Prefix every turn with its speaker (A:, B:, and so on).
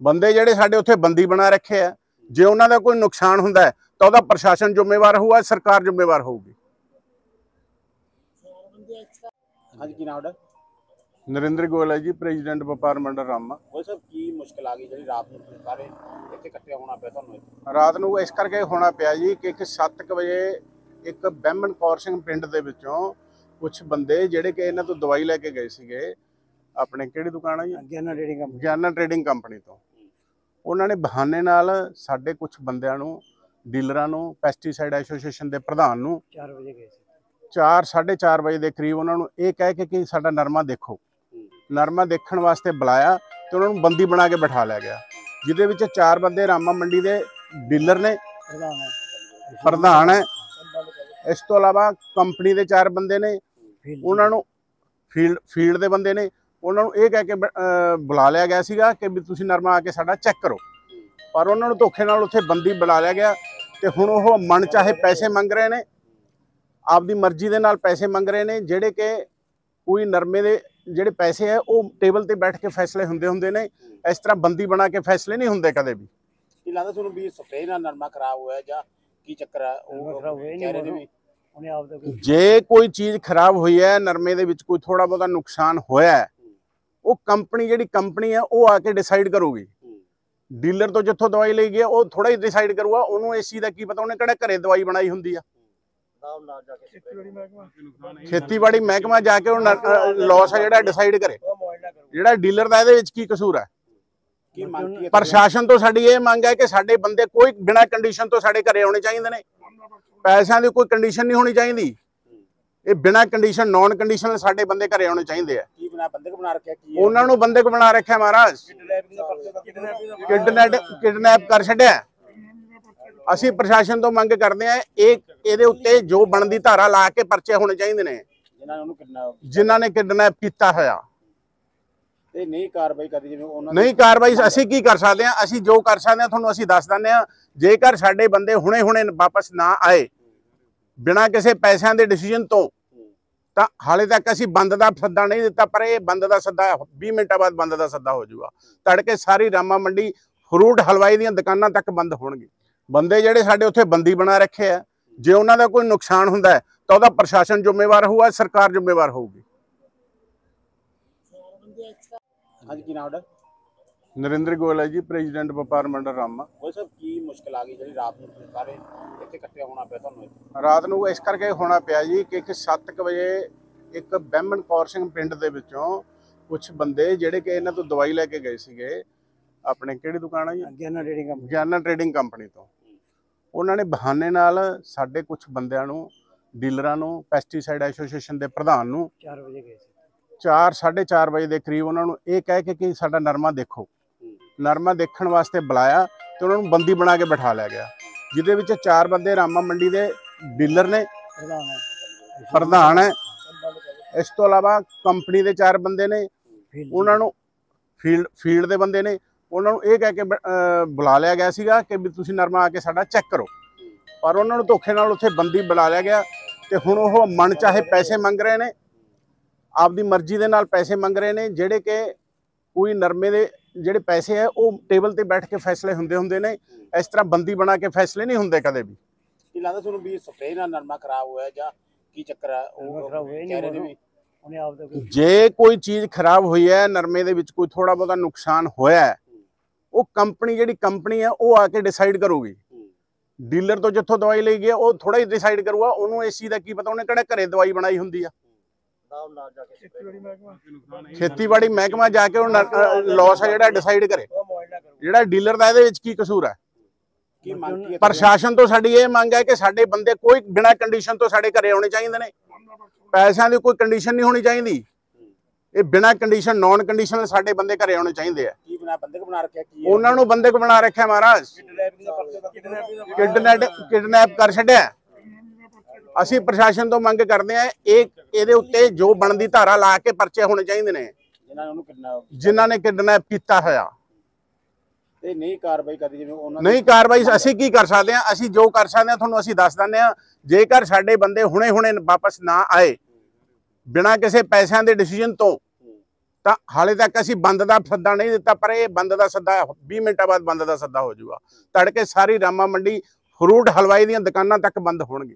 A: ਬੰਦੇ ਜਿਹੜੇ ਸਾਡੇ ਉੱਥੇ ਬੰਦੀ ਬਣਾ ਰੱਖੇ ਆ ਜੇ ਉਹਨਾਂ ਦਾ ਕੋਈ ਨੁਕਸਾਨ ਹੁੰਦਾ ਤਾਂ ਉਹਦਾ ਪ੍ਰਸ਼ਾਸਨ ਜ਼ਿੰਮੇਵਾਰ ਹੋਊਗਾ ਸਰਕਾਰ ਜ਼ਿੰਮੇਵਾਰ ਹੋਊਗੀ।
B: ਹਾਂਜੀ ਕੀ ਨਾਮ ਹੈ
A: ਨਰਿੰਦਰ ਗੋਇਲ ਹੈ ਜੀ ਪ੍ਰੈਜ਼ੀਡੈਂਟ ਵਪਾਰ ਮੰਡਲ ਰਾਮਾ।
B: ਉਹ ਸਭ ਕੀ ਮੁਸ਼ਕਲ ਆ ਗਈ ਜਿਹੜੀ ਰਾਤ ਨੂੰ ਸਾਰੇ ਇੱਥੇ ਇਕੱਠੇ ਹੋਣਾ ਪਿਆ ਤੁਹਾਨੂੰ?
A: ਰਾਤ ਨੂੰ ਇਸ ਕਰਕੇ ਹੋਣਾ ਪਿਆ ਜੀ ਕਿ ਇੱਕ 7 ਵਜੇ ਇੱਕ ਬਹਿਮਨ ਕੌਰ ਸਿੰਘ ਪਿੰਡ ਦੇ ਵਿੱਚੋਂ ਕੁਝ ਬੰਦੇ ਜਿਹੜੇ ਕਿ ਇਹਨਾਂ ਤੋਂ ਦਵਾਈ ਲੈ ਕੇ ਗਏ ਸੀਗੇ ਆਪਣੇ ਕਿਹੜੀ ਦੁਕਾਨ ਆ ਜੀ?
C: Gyana dating company
A: Gyana trading company ਤੋਂ। ਉਹਨਾਂ ਨੇ ਬਹਾਨੇ ਨਾਲ ਸਾਡੇ ਕੁਝ ਬੰਦਿਆਂ ਨੂੰ ਡੀਲਰਾਂ ਨੂੰ ਪੈਸਟੀਸਾਈਡ ਐਸੋਸੀਏਸ਼ਨ ਦੇ ਪ੍ਰਧਾਨ ਨੂੰ
C: 4 ਵਜੇ ਗਏ ਸੀ।
A: 4 4:30 ਵਜੇ ਦੇ ਕਰੀਬ ਉਹਨਾਂ ਨੂੰ ਇਹ ਕਹਿ ਕੇ ਕਿ ਸਾਡਾ ਨਰਮਾ ਦੇਖੋ। ਨਰਮਾ ਦੇਖਣ ਵਾਸਤੇ ਬੁਲਾਇਆ ਤੇ ਉਹਨਾਂ ਨੂੰ ਬੰਦੀ ਬਣਾ ਕੇ ਬਿਠਾ ਲਿਆ ਗਿਆ। ਜਿਹਦੇ ਵਿੱਚ ਚਾਰ ਬੰਦੇ ਰਾਮਾ ਮੰਡੀ ਦੇ ਡੀਲਰ ਨੇ।
C: ਪ੍ਰਧਾਨ ਹੈ।
A: ਇਸ ਤੋਂ ਇਲਾਵਾ ਕੰਪਨੀ ਦੇ ਚਾਰ ਬੰਦੇ ਨੇ। ਉਹਨਾਂ ਨੂੰ ਫੀਲਡ ਫੀਲਡ ਦੇ ਬੰਦੇ ਨੇ। ਉਹਨਾਂ ਨੂੰ ਇਹ ਕਹਿ ਕੇ ਬੁਲਾ ਲਿਆ ਗਿਆ ਸੀਗਾ ਕਿ ਵੀ ਤੁਸੀਂ ਨਰਮਾ ਆ ਕੇ ਸਾਡਾ ਚੈੱਕ ਕਰੋ। ਪਰ ਉਹਨਾਂ ਨੂੰ ਧੋਖੇ ਨਾਲ ਉੱਥੇ ਬੰਦੀ ਬੁਲਾ ਲਿਆ ਗਿਆ ਤੇ ਹੁਣ ਉਹ ਮਨ ਚਾਹੇ ਪੈਸੇ ਮੰਗ ਰਹੇ ਨੇ ਆਪਦੀ ਮਰਜ਼ੀ ਦੇ ਨਾਲ ਪੈਸੇ ਮੰਗ ਰਹੇ ਨੇ ਜਿਹੜੇ ਕਿ ਕੋਈ ਨਰਮੇ ਦੇ ਜਿਹੜੇ ਪੈਸੇ ਹੈ ਉਹ ਟੇਬਲ ਤੇ ਬੈਠ ਕੇ ਫੈਸਲੇ ਹੁੰਦੇ ਹੁੰਦੇ ਨੇ ਇਸ ਤਰ੍ਹਾਂ ਬੰਦੀ ਬਣਾ ਕੇ ਫੈਸਲੇ ਨਹੀਂ ਹੁੰਦੇ ਕਦੇ ਵੀ।
B: ਕੀ ਲੱਗਦਾ ਤੁਹਾਨੂੰ ਵੀ ਸਪਰੇਅ ਨਾਲ ਨਰਮਾ ਖਰਾਬ ਹੋਇਆ ਜਾਂ ਕੀ ਚੱਕਰ ਹੈ
C: ਨਰਮਾ ਖਰਾਬ ਹੋਇਆ ਹੀ
B: ਕਹਿ ਰਹੇ ਨੇ
C: ਨਹੀਂ
B: ਵੀ
C: ਉਹਨੇ ਆਪ ਦਾ ਕੋਈ
A: ਜੇ ਕੋਈ ਚੀਜ਼ ਖਰਾਬ ਹੋਈ ਹੈ ਨਰਮੇ ਦੇ ਵਿੱਚ ਕੋਈ ਥੋੜਾ ਬਹੁਤਾ ਨੁਕਸਾਨ ਹੋਇਆ ਹੈ, ਉਹ ਕੰਪਨੀ ਜਿਹੜੀ ਕੰਪਨੀ ਹੈ ਉਹ ਆ ਕੇ ਡਿਸਾਈਡ ਕਰੂਗੀ। ਡੀਲਰ ਤੋਂ ਜਿੱਥੋਂ ਦਵਾਈ ਲਈ ਗਈ ਹੈ, ਉਹ ਥੋੜਾ ਹੀ ਡਿਸਾਈਡ ਕਰੂਗਾ ਉਹਨੂੰ ਇਸ ਚੀਜ਼ ਦਾ ਕੀ ਪਤਾ ਉਹਨੇ ਕਿਹੜਾ ਘਰੇ ਦਵਾਈ ਬਣਾਈ ਹੁੰਦੀ ਆ। ਖੇਤੀਬਾੜੀ ਮਹਿਕਮਾ ਜਾ ਕੇ ਉਹ ਲਾਸ ਆ ਜਿਹੜਾ ਡਿਸਾਈਡ ਕਰੇ। ਜਿਹੜਾ ਡੀਲਰ ਦਾ ਇਹਦੇ ਵਿੱਚ ਕੀ ਕਸੂਰ ਹੈ
B: ਹੈ
A: ਪ੍ਰਸ਼ਾਸਨ ਤੋਂ ਸਾਡੀ ਇਹ ਮੰਗ ਹੈ ਕਿ ਸਾਡੇ ਬੰਦੇ ਕੋਈ ਬਿਨਾਂ ਕੰਡੀਸ਼ਨ ਤੋਂ ਸਾਡੇ ਘਰੇ ਆਉਣੇ ਚਾਹੀਦੇ ਨੇ। ਪੈਸਿਆਂ ਦੀ ਕੋਈ ਕੰਡੀਸ਼ਨ ਨਹੀਂ ਹੋਣੀ ਚਾਹੀਦੀ। ਇਹ ਬਿਨਾਂ ਕੰਡੀਸ਼ਨ ਨਾਨ ਕੰਡੀਸ਼ਨਲ ਸਾਡੇ ਬੰਦੇ ਘਰੇ ਆਉਣੇ ਚਾਹੀਦੇ ਆ।
B: ਬਣਾ ਬੰਦੇ ਕੋ ਬਣਾ ਰੱਖਿਆ ਕੀ ਹੈ?
A: ਉਹਨਾਂ ਨੂੰ ਬੰਦੇ ਕੋ ਬਣਾ ਰੱਖਿਆ ਮਹਾਰਾਜ। ਕਿਡਨੈਪ ਕਿਡਨੈਪ ਕਰ ਛੱਡਿਆ। ਅਸੀਂ ਪ੍ਰਸ਼ਾਸਨ ਤੋਂ ਮੰਗ ਕਰਦੇ ਆ ਇਹ ਇਹਦੇ ਉੱਤੇ ਜੋ ਬਣਦੀ ਧਾਰਾ ਲਾ ਕੇ ਪਰਚੇ ਹੋਣੇ ਚਾਹੀਦੇ ਨੇ।
B: ਜਿਨ੍ਹਾਂ ਨੇ
A: ਕਿਡਨੈਪ ਕੀਤਾ। ਹੋਇਆ।
B: ਤੇ ਨਹੀਂ ਕਾਰਵਾਈ ਕਰਦੀ ਜਿਵੇਂ ਉਹਨਾਂ
A: ਨਹੀਂ ਕਾਰਵਾਈ ਅਸੀਂ ਕੀ ਕਰ ਸਕਦੇ ਆ ਅਸੀਂ ਜੋ ਕਰ ਸਕਦੇ ਆ ਤੁਹਾਨੂੰ ਅਸੀਂ ਦੱਸ ਦਿੰਦੇ ਆ ਜੇਕਰ ਸਾਡੇ ਬੰਦੇ ਹੁਣੇ ਹੁਣੇ ਵਾਪਸ ਨਾ ਆਏ ਬਿਨਾਂ ਕਿਸੇ ਪੈਸਿਆਂ ਦੇ ਡਿਸੀਜਨ ਤੋਂ ਤਾਂ ਹਾਲੇ ਤੱਕ ਅਸੀਂ ਬੰਦ ਦਾ ਸੱਦਾ ਨਹੀਂ ਦਿੱਤਾ ਪਰ ਇਹ ਬੰਦ ਦਾ ਸੱਦਾ 20 ਮਿੰਟਾਂ ਬਾਅਦ ਬੰਦ ਦਾ ਸੱਦਾ ਹੋ ਜਾਊਗਾ। ਤੜਕੇ ਸਾਰੀ ਰਾਮਾ ਮੰਡੀ ਫਰੂਟ ਹਲਵਾਈ ਦੀਆਂ ਦੁਕਾਨਾਂ ਤੱਕ ਬੰਦ ਹੋਣਗੇ। ਬੰਦੇ ਜਿਹੜੇ ਸਾਡੇ ਉੱਥੇ ਬੰਦੀ ਬਣਾ ਰੱਖੇ ਆ ਜੇ ਉਹਨਾਂ ਦਾ ਕੋਈ ਨੁਕਸਾਨ ਹੁੰਦਾ ਹੈ, ਤਾਂ ਉਹਦਾ ਪ੍ਰਸ਼ਾਸਨ ਜ਼ਿੰਮੇਵਾਰ ਹੋਊਗਾ ਸਰਕਾਰ ਜ਼ਿੰਮੇਵਾਰ ਹੋਊਗੀ।
B: ਹਾਂਜੀ ਕੀ ਨਾਮ
A: ਨਰਿੰਦਰ ਗੋਇਲ ਹੈ ਜੀ ਪ੍ਰੈਜ਼ੀਡੈਂਟ ਵਪਾਰ ਮੰਡਲ ਰਾਮਾ।
B: ਉਹ ਸਭ ਕੀ ਮੁਸ਼ਕਲ ਆ ਗਈ ਜਿਹੜੀ ਰਾਤ ਨੂੰ ਤੁਸੀਂ ਸਾਰੇ ਇੱਥੇ ਇਕੱਠੇ ਹੋਣਾ ਪਿਆ ਤੁਹਾਨੂੰ? ਇੱਥੇ?
A: ਰਾਤ ਨੂੰ ਇਸ ਕਰਕੇ ਹੋਣਾ ਪਿਆ ਜੀ ਕਿ ਇੱਕ 7 ਵਜੇ ਇੱਕ ਬਹਿਮਨ ਕੌਰ ਸਿੰਘ ਪਿੰਡ ਦੇ ਵਿੱਚੋਂ ਕੁਝ ਬੰਦੇ ਜਿਹੜੇ ਕਿ ਇਹਨਾਂ ਤੋਂ ਦਵਾਈ ਲੈ ਕੇ ਗਏ ਸੀਗੇ ਆਪਣੇ ਕਿਹੜੀ ਦੁਕਾਨ ਆ ਜੀ?
C: Gyana trading company
A: Gyana trading company ਤੋਂ। ਉਹਨਾਂ ਨੇ ਬਹਾਨੇ ਨਾਲ ਸਾਡੇ ਕੁਝ ਬੰਦਿਆਂ ਨੂੰ ਡੀਲਰਾਂ ਨੂੰ ਪੈਸਟੀਸਾਈਡ ਐਸੋਸੀਏਸ਼ਨ ਦੇ ਪ੍ਰਧਾਨ ਨੂੰ
C: 4 ਵਜੇ ਗਏ ਸੀ।
A: 4 4:30 ਵਜੇ ਦੇ ਕਰੀਬ ਉਹਨਾਂ ਨੂੰ ਇਹ ਕਹਿ ਕੇ ਕਿ ਸਾਡਾ ਨਰਮਾ ਦੇਖੋ। ਨਰਮਾ ਦੇਖਣ ਵਾਸਤੇ ਬੁਲਾਇਆ ਤੇ ਉਹਨਾਂ ਨੂੰ ਬੰਦੀ ਬਣਾ ਕੇ ਬਿਠਾ ਲਿਆ ਗਿਆ। ਜਿਹਦੇ ਵਿੱਚ ਚਾਰ ਬੰਦੇ ਰਾਮਾ ਮੰਡੀ ਦੇ ਡੀਲਰ ਨੇ
C: ਪ੍ਰਧਾਨ ਹੈ।
A: ਇਸ ਤੋਂ ਇਲਾਵਾ ਕੰਪਨੀ ਦੇ ਚਾਰ ਬੰਦੇ ਨੇ ਉਹਨਾਂ ਨੂੰ ਫੀਲਡ ਫੀਲਡ ਦੇ ਬੰਦੇ ਨੇ ਉਹਨਾਂ ਨੂੰ ਇਹ ਕਹਿ ਕੇ ਬੁਲਾ ਲਿਆ ਗਿਆ ਸੀਗਾ ਕਿ ਵੀ ਤੁਸੀਂ ਨਰਮਾ ਆ ਕੇ ਸਾਡਾ ਚੈੱਕ ਕਰੋ। ਪਰ ਉਹਨਾਂ ਨੂੰ ਧੋਖੇ ਨਾਲ ਉੱਥੇ ਬੰਦੀ ਬੁਲਾ ਲਿਆ ਗਿਆ ਤੇ ਹੁਣ ਉਹ ਮਨ ਚਾਹੇ ਪੈਸੇ ਮੰਗ ਰਹੇ ਨੇ ਆਪਦੀ ਮਰਜ਼ੀ ਦੇ ਨਾਲ ਪੈਸੇ ਮੰਗ ਰਹੇ ਨੇ ਜਿਹੜੇ ਕਿ ਕੋਈ ਨਰਮੇ ਦੇ ਜਿਹੜੇ ਪੈਸੇ ਹੈ ਉਹ ਟੇਬਲ ਤੇ ਬੈਠ ਕੇ ਫੈਸਲੇ ਹੁੰਦੇ ਹੁੰਦੇ ਨੇ। ਇਸ ਤਰ੍ਹਾਂ ਬੰਦੀ ਬਣਾ ਕੇ ਫੈਸਲੇ ਨਹੀਂ ਹੁੰਦੇ ਕਦੇ ਵੀ।
B: ਕੀ ਲੱਗਦਾ ਤੁਹਾਨੂੰ ਵੀ ਸਪਰੇਅ ਨਾਲ ਨਰਮਾ ਖਰਾਬ ਹੋਇਆ ਜਾਂ ਕੀ ਚੱਕਰ ਹੈ
C: ਨਰਮਾ ਖਰਾਬ ਹੋਇਆ ਹੀ
B: ਕਹਿ ਰਹੇ ਨੇ ਵੀ
C: ਉਹਨੇ ਆਪ ਦਾ ਕੋਈ
A: ਜੇ ਕੋਈ ਚੀਜ਼ ਖਰਾਬ ਹੋਈ ਹੈ ਨਰਮੇ ਦੇ ਵਿੱਚ ਕੋਈ ਥੋੜਾ ਬਹੁਤਾ ਨੁਕਸਾਨ ਹੋਇਆ ਹੈ, ਉਹ ਕੰਪਨੀ ਜਿਹੜੀ ਕੰਪਨੀ ਹੈ ਉਹ ਆ ਕੇ ਡਿਸਾਈਡ ਕਰੂਗੀ। ਡੀਲਰ ਤੋਂ ਜਿੱਥੋਂ ਦਵਾਈ ਲਈ ਗਈ ਹੈ, ਉਹ ਥੋੜਾ ਹੀ ਡਿਸਾਈਡ ਕਰੂਗਾ। ਉਹਨੂੰ ਇਸ ਚੀਜ਼ ਦਾ ਕੀ ਪਤਾ ਉਹਨੇ ਕਿਹੜਾ ਘਰੇ ਦਵਾਈ ਬਣਾਈ ਹੁੰਦੀ ਆ। ਖੇਤੀਬਾੜੀ ਮਹਿਕਮਾ ਜਾ ਕੇ ਉਹ ਲਾਸ ਆ ਜਿਹੜਾ ਡਿਸਾਈਡ ਕਰੇ। ਜਿਹੜਾ ਡੀਲਰ ਦਾ ਇਹਦੇ ਵਿੱਚ ਕੀ ਕਸੂਰ ਹੈ
B: ਹੈ
A: ਪ੍ਰਸ਼ਾਸਨ ਤੋਂ ਸਾਡੀ ਇਹ ਮੰਗ ਹੈ ਕਿ ਸਾਡੇ ਬੰਦੇ ਕੋਈ ਬਿਨਾਂ ਕੰਡੀਸ਼ਨ ਤੋਂ ਸਾਡੇ ਘਰੇ ਆਉਣੇ ਚਾਹੀਦੇ ਨੇ। ਪੈਸਿਆਂ ਦੀ ਕੋਈ ਕੰਡੀਸ਼ਨ ਨਹੀਂ ਹੋਣੀ ਚਾਹੀਦੀ। ਇਹ ਬਿਨਾਂ ਕੰਡੀਸ਼ਨ ਨਾਨ ਕੰਡੀਸ਼ਨਲ ਸਾਡੇ ਬੰਦੇ ਘਰੇ ਆਉਣੇ ਚਾਹੀਦੇ ਆ।
B: ਕੀ ਬਣਾ ਬੰਦੇ ਕੋ ਬਣਾ ਰੱਖਿਆ ਕੀ ਹੈ?
A: ਉਹਨਾਂ ਨੂੰ ਬੰਦੇ ਕੋ ਬਣਾ ਰੱਖਿਆ ਮਹਾਰਾਜ। ਕਿਡਨੈਪ ਕਿਡਨੈਪ ਕਰ ਛੱਡਿਆ। ਅਸੀਂ ਪ੍ਰਸ਼ਾਸਨ ਤੋਂ ਮੰਗ ਕਰਦੇ ਆ ਇਹ ਇਹਦੇ ਉੱਤੇ ਜੋ ਬਣਦੀ ਧਾਰਾ ਲਾ ਕੇ ਪਰਚੇ ਹੋਣੇ ਚਾਹੀਦੇ ਨੇ।
B: ਜਿਨ੍ਹਾਂ ਨੇ
A: ਜਿਨ੍ਹਾਂ ਕਿਡਨੈਪ ਕੀਤਾ ਹੋਇਆ।
B: ਤੇ ਨਹੀਂ ਕਾਰਵਾਈ ਕਰਦੀ ਜਿਵੇਂ ਉਹਨਾਂ
A: ਨਹੀਂ ਕਾਰਵਾਈ ਅਸੀਂ ਕੀ ਕਰ ਸਕਦੇ ਆ ਅਸੀਂ ਜੋ ਕਰ ਸਕਦੇ ਆ ਤੁਹਾਨੂੰ ਅਸੀਂ ਦੱਸ ਦਿੰਦੇ ਆ ਜੇਕਰ ਸਾਡੇ ਬੰਦੇ ਹੁਣੇ ਹੁਣੇ ਵਾਪਸ ਨਾ ਆਏ ਬਿਨਾਂ ਕਿਸੇ ਪੈਸਿਆਂ ਦੇ ਡਿਸੀਜਨ ਤੋਂ ਤਾਂ ਹਾਲੇ ਤੱਕ ਅਸੀਂ ਬੰਦ ਦਾ ਸੱਦਾ ਨਹੀਂ ਦਿੱਤਾ ਪਰ ਇਹ ਬੰਦ ਦਾ ਸੱਦਾ 20 ਮਿੰਟਾਂ ਬਾਅਦ ਬੰਦ ਦਾ ਸੱਦਾ ਹੋ ਜਾਊਗਾ। ਤੜਕੇ ਸਾਰੀ ਰਾਮਾ ਮੰਡੀ ਫਰੂਟ ਹਲਵਾਈ ਦੀਆਂ ਦੁਕਾਨਾਂ ਤੱਕ ਬੰਦ ਹੋਣਗੇ।